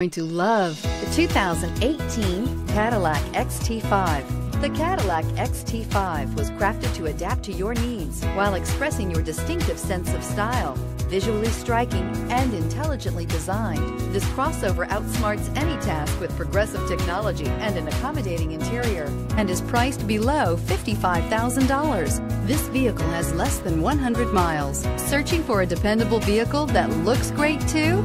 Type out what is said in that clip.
going to love the 2018 Cadillac XT5. The Cadillac XT5 was crafted to adapt to your needs while expressing your distinctive sense of style. Visually striking and intelligently designed, this crossover outsmarts any task with progressive technology and an accommodating interior and is priced below $55,000. This vehicle has less than 100 miles. Searching for a dependable vehicle that looks great too?